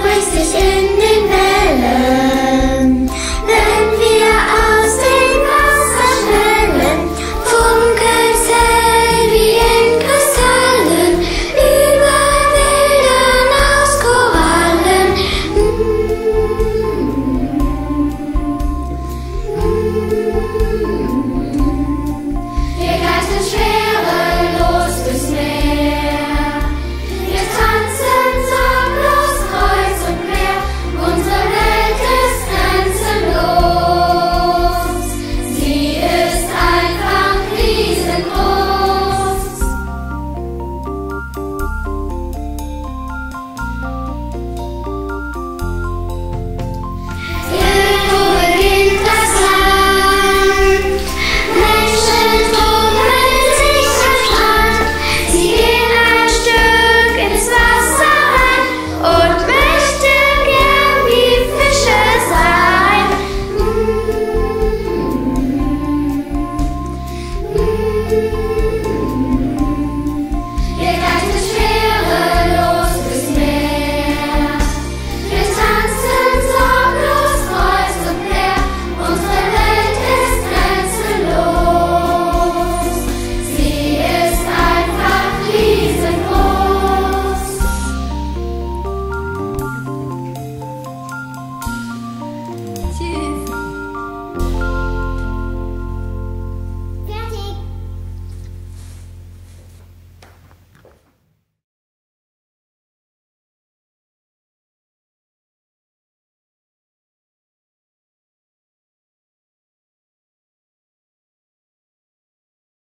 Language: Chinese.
voices in the melody.